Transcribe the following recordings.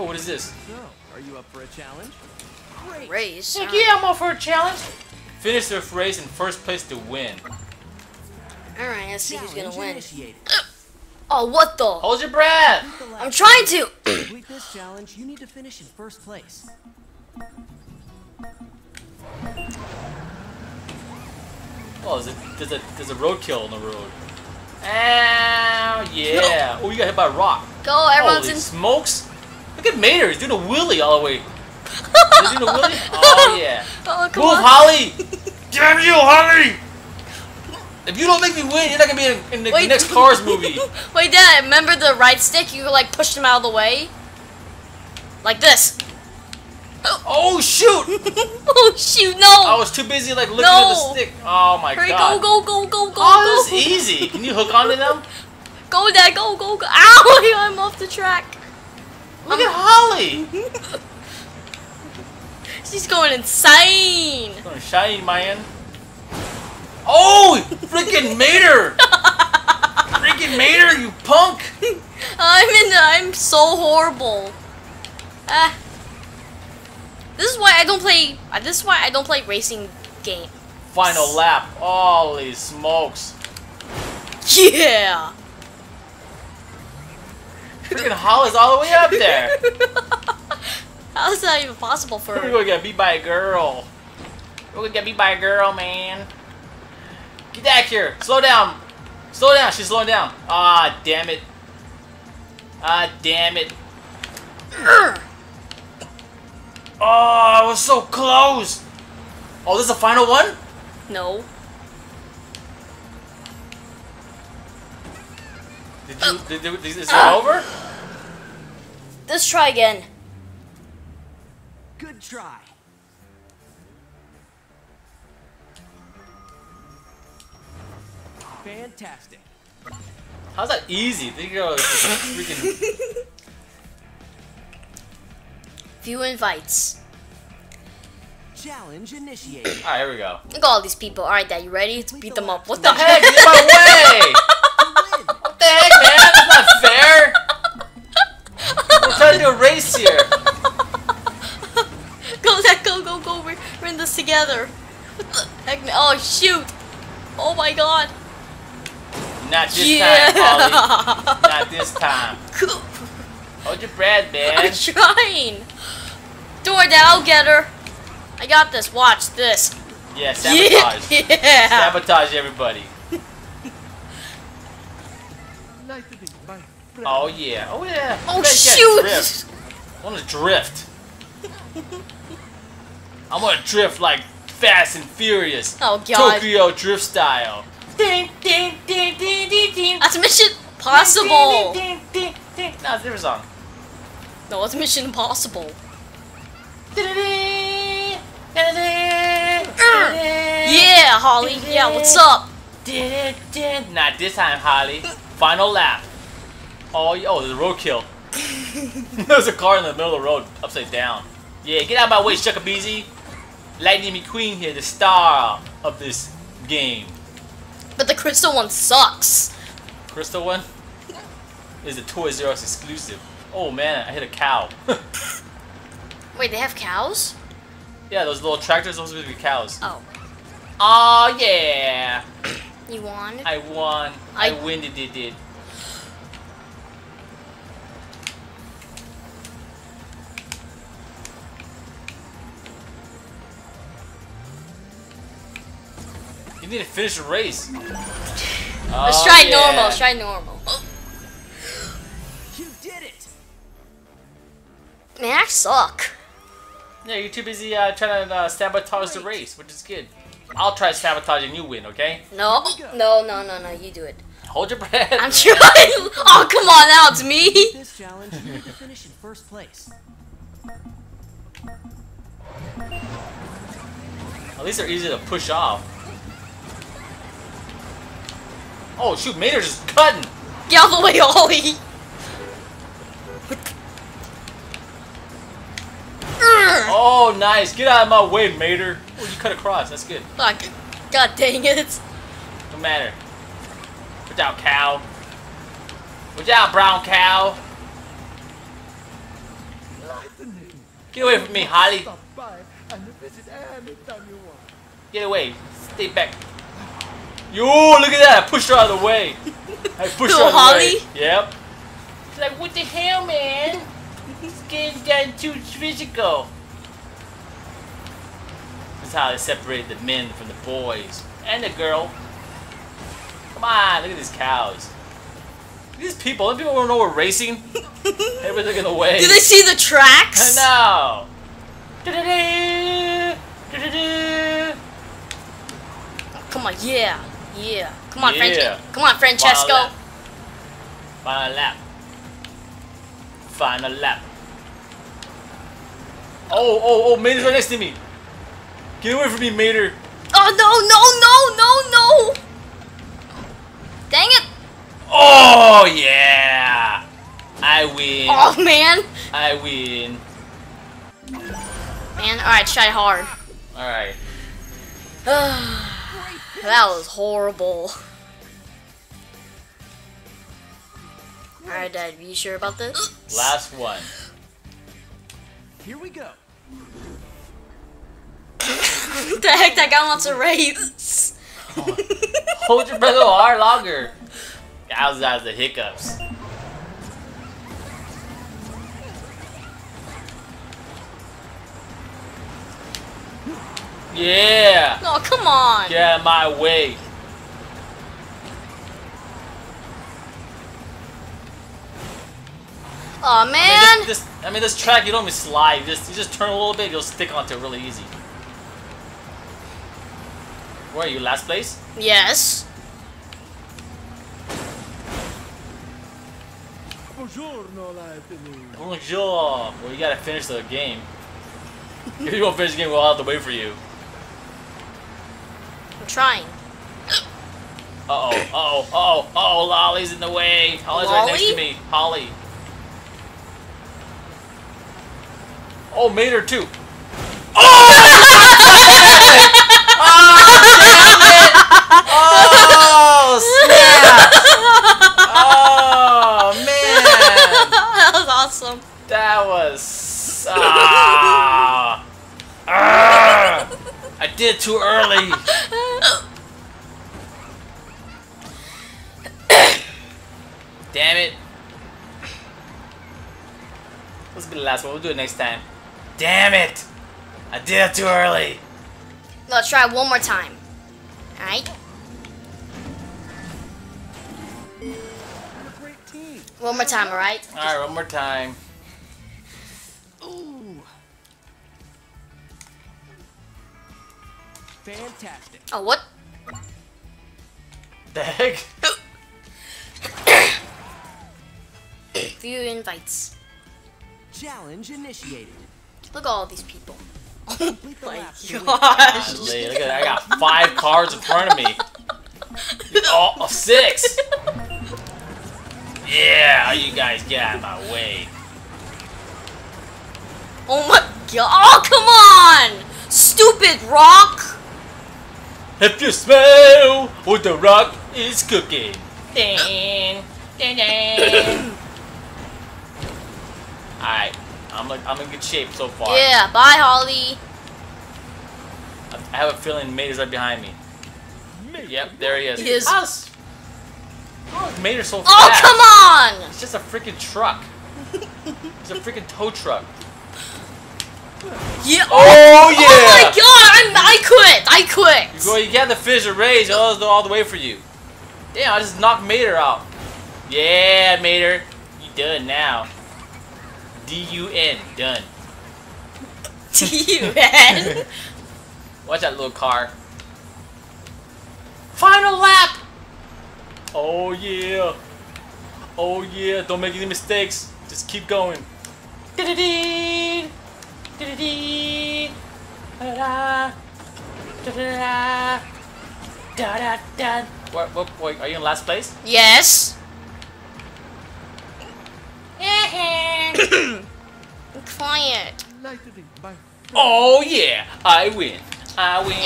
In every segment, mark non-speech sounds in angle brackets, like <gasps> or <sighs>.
Oh, what is this? So, are you up for a challenge? Great. Race. Heck yeah, I'm up for a challenge. Finish the race in first place to win. Alright, let's see who's gonna win. Oh, what the? Hold your breath. I'm trying to. To complete this challenge, you need to finish in first place. Oh, there's a, there's a, there's a roadkill on the road. Ow, yeah. <laughs> Oh, you got hit by a rock. Go, everyone's Holy in. smokes. Look at Mater. He's doing a wheelie all the way. He's doing a wheelie? <laughs> Oh, yeah. Oh, Move, on. Holley! <laughs> Damn you, Holley! If you don't make me win, you're not gonna be in, in the Wait. next Cars movie. <laughs> Wait, Dad, remember the right stick? You like pushed him out of the way? Like this. <gasps> Oh shoot! oh, shoot, no! I was too busy like looking at the stick. Oh my Hurry, god. go, go, go, go, go, Oh, go. this is easy. Can you hook onto them? Go, Dad, go, go, go. Ow, I'm off the track. Look at Holley. <laughs> She's going insane. Gonna shine, man. Oh, freaking Mater! freaking Mater, you punk! <laughs> I'm in. I'm so horrible. Ah. This is why I don't play. uh, This is why I don't play racing game. Final lap. Holy smokes. <laughs> Yeah. Freaking Holley's all the way up there. <laughs> How is that even possible for? her? <laughs> We're gonna get beat by a girl. We're gonna get beat by a girl, man. Get back here. Slow down. Slow down. She's slowing down. Ah, damn it. Ah, damn it. Urgh. <clears throat> Oh, I was so close. Oh, this is the final one? No. Did you? Did, did, is it over? Let's try again. Good try. Fantastic. How's that easy? Think of freaking. <laughs> Few invites. Challenge initiated. All right, here we go. Look at all these people. All right, Dad, you ready? Let's beat them up. What What the the heck? Get out my way! <laughs> Win. What the heck, man? That's not fair. We're trying to do a race here. Go, Dad, go, go, go. We're, we're in this together. What the heck? Oh shoot! Oh my God! Not this Yeah. time, Holley. Not this time. <laughs> Cool. Hold your breath, I'm man. trying. Don't worry, Dad. I'll get her. I got this. Watch this. Yeah, sabotage. <laughs> Yeah. yeah. Sabotage everybody. Oh yeah. Oh yeah. Oh You shoot! Drift. I want to drift. I'm gonna drift like Fast and Furious. Oh God. Tokyo drift style. Ding, ding, ding, ding, ding, ding. That's Mission Impossible. Ding, ding, ding, ding. No, it's a different song. No, it's Mission Impossible. Yeah, Holley. Yeah, what's up? Not this time, Holley. Final lap. Oh, oh, there's a roadkill. <laughs> there's a car in the middle of the road, upside down. Yeah, get out of my way, Shuckabeezy. Lightning McQueen here, the star of this game. But the crystal one sucks. Crystal one is a Toys R Us exclusive. Oh man, I hit a cow. <laughs> Wait, they have cows? yeah, those little tractors are supposed to be cows. Oh, Oh yeah, you won? I won. I, I- win it, need to finish the race. Let's Oh, try yeah. normal. Let's try normal. You did it. Man, I suck. Yeah, you're too busy uh, trying to uh, sabotage the race, which is good. I'll try sabotaging you win, okay? No, no, no, no, no. You do it. Hold your breath. I'm trying. <laughs> Oh, come on now. It's me. This challenge, you need to finish in first place. At least they're easy to push off. Oh shoot, Mater's just cutting. Get out of the way, Ollie. <laughs> Oh nice, get out of my way, Mater. Oh, you cut across. That's good. Fuck. God dang it. No matter. Watch out, cow. Watch out, brown cow. Get away from me, Holley. Stop by and visit anytime you want. Get away. Stay back. Yo, look at that. I pushed her out of the way. I pushed her Little out of the Holley? way. Yep. She's like, what the hell, man? It's getting gotten too physical. This is how they separate the men from the boys. And the girl. Come on, look at these cows. These people, don't people know we're racing? <laughs> Everybody's looking away. Do they see the tracks? I know. Du-du-du, du-du-du. Come on, yeah, yeah. Come on, Yeah. Come on, Final Francesco. lap. Final lap. Final lap. Oh, oh, oh, Mater's right next to me. Get away from me, Mater. Oh no, no, no, no, no! Dang it! Oh, yeah. I win. Oh man, I win. man. All right, try hard. Alright. <sighs> that was horrible. Alright, Dad, are you sure about this? Last one. Here we go. What <laughs> the heck? That guy wants a race. Hold your breath a little hard longer. That was, that was the hiccups. Yeah! Oh, come on. Get out of my way. Oh I mean, man. this, this, I mean, this track, you don't even slide. You just, you just turn a little bit, you'll stick onto it really easy. Where are you? Last place? Yes. Buongiorno, Lightning. Bonjour. Well, you gotta finish the game. <laughs> if you won't finish the game, we'll have to wait for you. Trying. Uh oh, uh oh, uh oh, uh oh, Lolly's in the way. Holley's right next to me. Holley. Oh, Mater too. Oh! <laughs> Oh, snap! Oh, man! that was awesome. That was. Ah! Ah! I did it too early. <laughs> last one. We'll do it next time. Damn it! I did it too early. Let's try one more time. Alright? You're a great team. One more time, alright? Alright, one more time. Ooh. Fantastic. Oh, what? The heck? <coughs> View invites. Challenge initiated. Look at all these people. Oh my lap to <laughs> win. gosh. Golly, Look at that. I got five cards in front of me. <laughs> Oh, oh, six! Yeah, you guys get out of my way. Oh my god. Oh, come on! Stupid rock! If you smell what the rock is cooking. Ding, ding, ding. <laughs> Alright, I'm, like, I'm in good shape so far. Yeah, bye, Holley. I have a feeling Mater's right behind me. Yep, there he is. He is. How's, how oh, is Mater so Oh, fast? come on! It's just a freaking truck. <laughs> It's a freaking tow truck. Yeah. Oh, yeah! Oh my god! I'm, I quit! I quit! Well, you got the fish a raise. I'll go all the way for you. Damn, I just knocked Mater out. Yeah, Mater. You done now. D-U-N. Done. D-U-N? <laughs> Watch that little car. Final lap! Oh, yeah. Oh, yeah. Don't make any mistakes. Just keep going. What, what, what, are you in last place? yes. <coughs> Quiet. Oh, yeah. I win. I win. <laughs>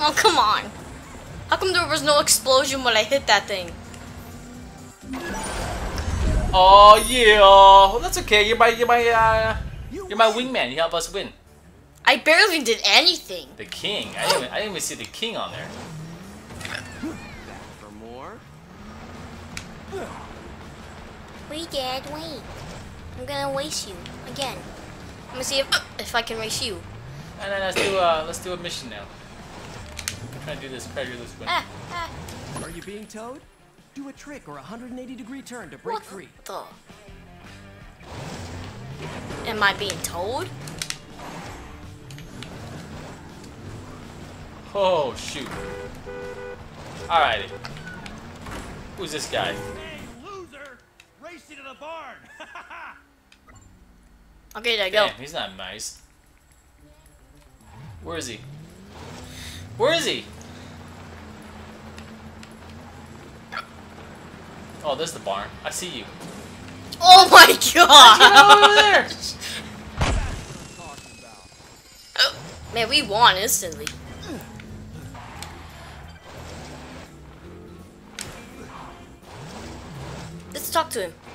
oh, come on. How come there was no explosion when I hit that thing? Oh yeah. Well, that's okay. You're my you're my uh, you're my wingman. You help us win. I barely did anything. The king. I didn't even, I didn't even see the king on there. Wait, Dad, wait. I'm gonna race you again. Let me see if <coughs> if I can race you. And then let's do uh let's do a mission now. I'm trying to do this. Try to do this win. Ah, ah. Are you being towed? Do a trick or a 180 degree turn to break What free. the? Am I being told? Oh shoot. Alrighty. Who's this guy? Hey, loser! Race you to the barn! <laughs> Okay, there you go. Damn, he's not nice. Where is he? Where is he? Oh, there's the barn. I see you. Oh my god! over there! <laughs> Oh, Man, we won instantly. Let's talk to him.